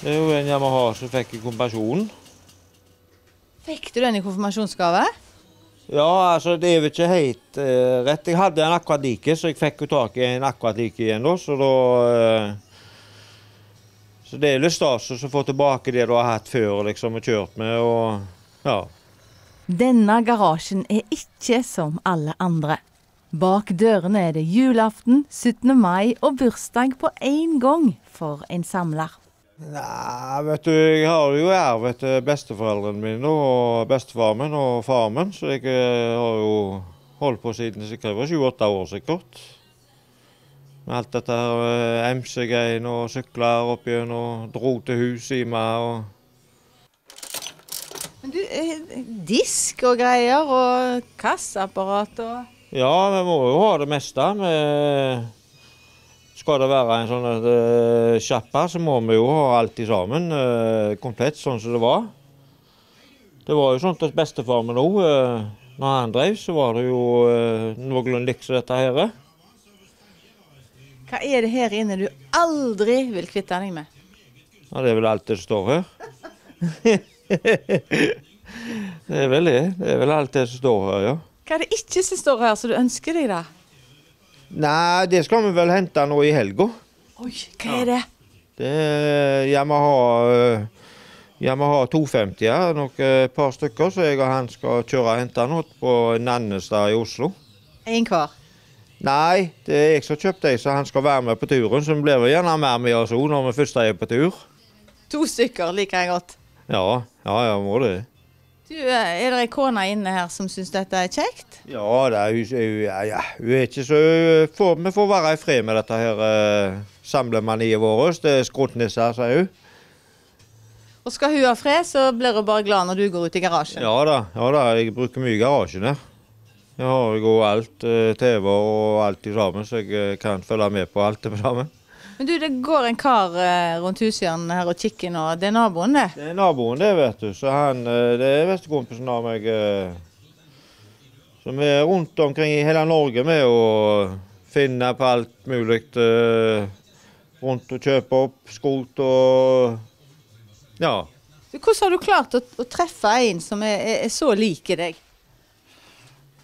Det er jo en Yamaha som fikk i konfirmasjonen. Fikk du den i konfirmasjonsgave? Ja, altså det er jo ikke helt uh, rett. Jeg hadde en akkurat like, så jeg fikk jo tak i en akkurat like igjen da, så da uh, Så det er litt stas å få tilbake det du har hatt før liksom, og kjørt med, og ja. Denne garasjen er ikke som alle andre. Bak dørene er det julaften, 17. mai og bursdag på én gang for en samler. Nei, vet du, jeg har jo arvet besteforeldrene mine og bestefaren min og faren min, så jeg eh, har jo holdt på siden sikkert var sju-åtte år sikkert. Med alt dette her eh, MC-greiene og sykler opp igjen og dro til huset i meg og Men du, eh, disk og greier og kasseapparat og Ja, vi må jo ha det meste. Vi skal det være en sånn uh, sjappa, så må vi jo ha alt sammen uh, komplett, sånn som det var. Det var jo sånn at bestefar min òg, uh, når han drev, så var det jo uh, noenlunde likt som dette her. Hva er det her inne du aldri vil kvitte deg med? Ja, det er vel alt det som står her. det er vel det. Det er vel alt det som står her, ja. Hva er det ikke som står her som du ønsker deg, da? Nei, det skal vi vel hente nå i helga. Oi, hva er det? Det er Yamaha, eh, Yamaha 250 her, nok et par stykker, så jeg og han skal kjøre og hente nå på Nannestad i Oslo. En hver. Nei, det er jeg som har kjøpt dem, så han skal være med på turen. Så vi blir vel gjerne mer med oss òg når vi først er på tur. To stykker liker jeg godt. Ja, ja, ja, må det. Du, eh, Er det ei kone inne her som syns dette er kjekt? Ja, det er, hun, ja, ja, hun er ikke så hun får, Vi får være i fred med dette her uh, samlemaniet vårt. Det er skrotnisser, sier hun. Og skal hun ha fred, så blir hun bare glad når du går ut i garasjen. Ja da, ja da, jeg bruker mye garasjen her. Jeg har jo alt, eh, TV og alt i sammen, så jeg eh, kan følge med på alt det sammen. Men du, det går en kar eh, rundt hushjørnet her og kikker nå. Det er naboen, det. Det er naboen, det, vet du. Så han, eh, det er bestekompisen av meg. eh, Som er rundt omkring i hele Norge med å finne på alt mulig. Rundt og kjøpe opp skrot og Ja. Hvordan har du klart å, å treffe en som er, er, er så lik deg?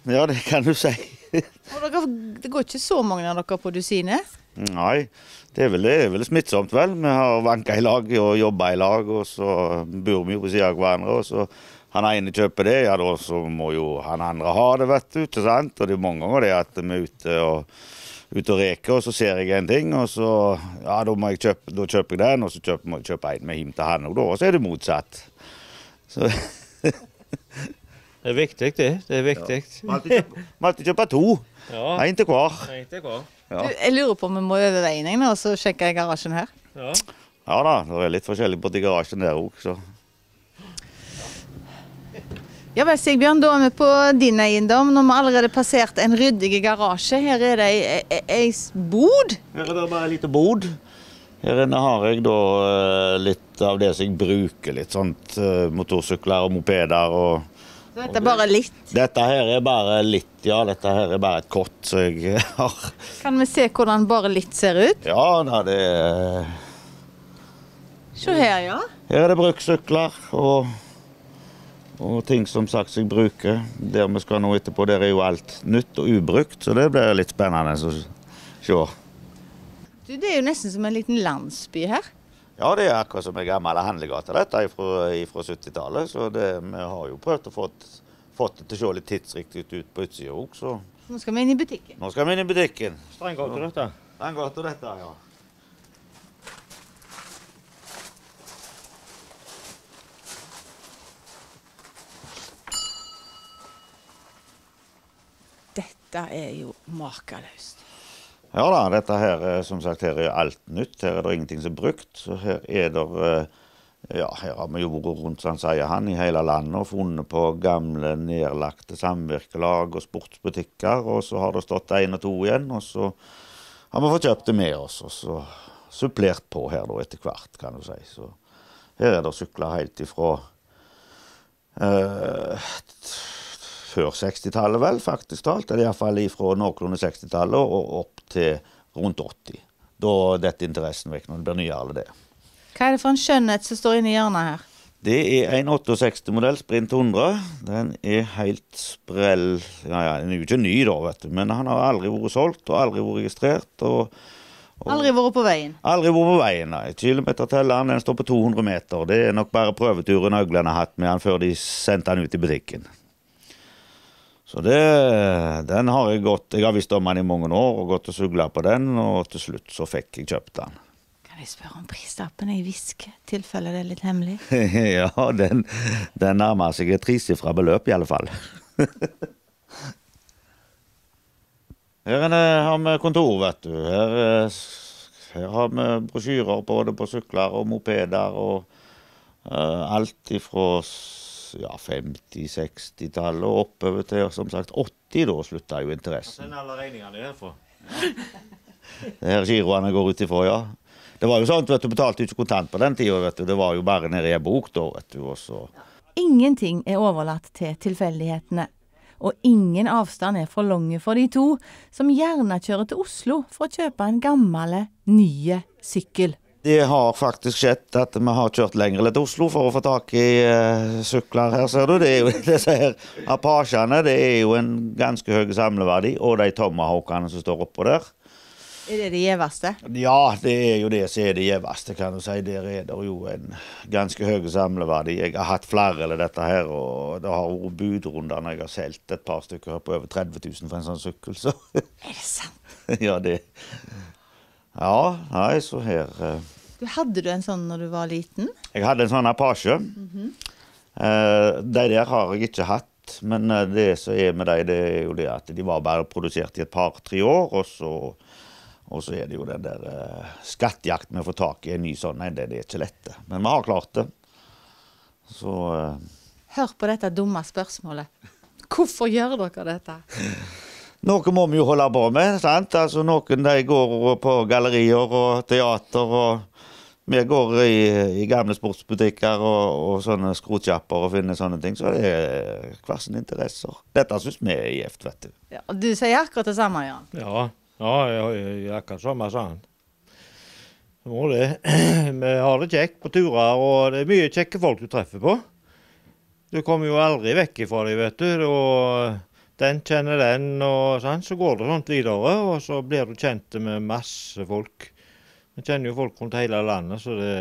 Ja, det kan du si. Og dere, det går ikke så mange av dere på dusinet? Nei, det er vel, det er vel smittsomt, vel. Vi har vanka i lag og jobba i lag, og så bor vi jo på sida av hverandre. og så han ene kjøper det, ja da så må jo han andre ha det, vet du. ikke sant? Og det er mange ganger det at vi er ute og, ute og reker, og så ser jeg en ting, og så ja, da, må jeg kjøpe, da kjøper jeg den, og så kjøper, må jeg kjøpe en med hjem til han, og da Og så er det motsatt. Så Det er viktig, det. Det er viktig. kjøpe, må alltid kjøpe to. Ja. Til hver. Ja. Du, jeg lurer på om vi må over veien nå, og så sjekker jeg garasjen her. Ja. Ja da, det er litt forskjellig borti garasjen der òg, så. Ja vel, Sigbjørn, da er vi på din eiendom. Nå har vi allerede passert en ryddig garasje. Her er det ei, ei, ei bod. Her er det bare en liten bod. Her inne har jeg da eh, litt av det som jeg bruker. Litt sånt eh, motorsykler og mopeder og dette er bare litt. Dette her er bare litt, ja. Dette her er bare et kort som jeg har. Kan vi se hvordan bare litt ser ut? Ja nei, det er Se her, ja. Her er det brukssykler og, og ting som sagt jeg bruker. Der vi skal nå etterpå, der er jo alt nytt og ubrukt, så det blir litt spennende å se. Du, det er jo nesten som en liten landsby her. Ja, det er akkurat som en gammel handlegate, dette fra 70-tallet. Så det, vi har jo prøvd å få fått det til å se litt tidsriktig ut på utsida òg, så Nå skal vi inn i butikken. nå skal vi inn i butikken. Strenggata, dette. Den dette, ja. Dette er jo makeløst. Ja da, dette her er som sagt her er alt nytt. Her er det ingenting som er brukt. Så her er det eh, Ja, her har vi jo vært rundt, sånn sier han, i hele landet og funnet på gamle, nedlagte samvirkelag og sportsbutikker. Og så har det stått én og to igjen, og så har vi fått kjøpt det med oss. Og så supplert på her da etter hvert, kan du si. Så her er det sykler helt ifra eh, før 60-tallet, vel, faktisk talt. Eller iallfall ifra noenlunde 60-tallet og opp til rundt 80. Da detter interessen vekk når det blir nyere, det. Hva er det for en skjønnhet som står inni hjørnet her? Det er en 68-modell Sprint 100. Den er helt sprell ja, ja, Den er jo ikke ny, da, vet du, men han har aldri vært solgt og aldri vært registrert. og, og Aldri vært på veien. Aldri vært på veien, nei. Kilometertelleren den står på 200 meter. Det er nok bare prøveturen øglene har hatt med han før de sendte han ut i butikken. Så det, den har jeg gått Jeg har visst om den i mange år og gått og sugla på den, og til slutt så fikk jeg kjøpt den. Kan jeg spørre om prislappen? i hvisker, tilfelle det er litt hemmelig. ja, den, den nærmer seg et tresifra beløp, i alle fall. Her er har vi kontor, vet du. Her, eh, her har vi brosjyrer både på sykler og mopeder og uh, alt ifra ja, 50-60-tallet og oppover til som sagt 80. Da slutta jo interessen. Send alle regningene herfra. Det her giroene går ut ifra, ja. Det var jo sånn, vet du, betalte ikke kontant på den tida, vet du. Det var jo bare nede i ei bok da, vet du. Også. Ingenting er overlatt til tilfeldighetene. Og ingen avstand er for lang for de to, som gjerne kjører til Oslo for å kjøpe en gammel, nye sykkel. Det har faktisk skjedd at vi har kjørt lenger til Oslo for å få tak i uh, sykler her, ser du. Det er jo disse her Apasjene, det er jo en ganske høy samleverdi. Og de Tomahawkene som står oppå der. Er det det gjeveste? Ja, det er jo det som er det gjeveste, kan du si. Der er det jo en ganske høy samleverdi. Jeg har hatt flere eller dette her, og det har vært budrunder når jeg har solgt et par stykker på over 30 000 for en sånn sykkel, så Er det sant? ja, det Ja, nei, så her eh, Du, hadde du en sånn når du var liten? Jeg hadde en sånn Apache. Eh, de der har jeg ikke hatt, men eh, det som er med de, det er jo det at de var bare produsert i et par-tre år, og så, og så er det jo den der eh, skattejakten med å få tak i en ny sånn. Nei, det, det er ikke lett. Men vi har klart det. Så eh, Hør på dette dumme spørsmålet. Hvorfor gjør dere dette? Noe må vi jo holde på med. sant? Altså Noen de går på gallerier og teater, og vi går i, i gamle sportsbutikker og, og sånne skrotsjapper og finner sånne ting. Så det er hver sine interesser. Dette syns vi er gjevt, vet du. Ja, og du sier akkurat det samme, Jan. Ja, ja jeg, jeg, jeg akkurat samme sa han. Må det. Vi har det kjekt på turer, og det er mye kjekke folk du treffer på. Du kommer jo aldri vekk ifra dem, vet du. Og den kjenner den, og sånn. Så går det sånt videre, og så blir du kjent med masse folk. Vi kjenner jo folk rundt hele landet, så det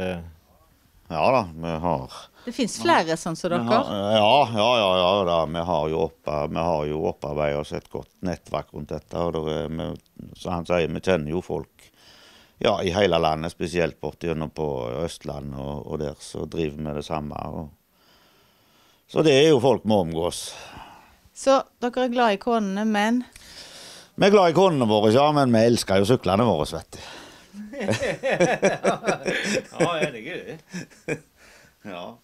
Ja da, vi har Det fins flere sånn som dere. har- Ja, ja, ja, ja da. Vi har jo oppa, jo opparbeidet oss et godt nettverk rundt dette. og det er, vi, Som han sier, vi kjenner jo folk ja, i hele landet, spesielt bortigjennom på Østlandet og, og der, så driver vi det samme. Og, så det er jo folk vi omgås. Så dere er glad i konene, men Vi er glad i konene våre, ja, men vi elsker jo syklene våre, vet du. Ja, enig i det. Ja.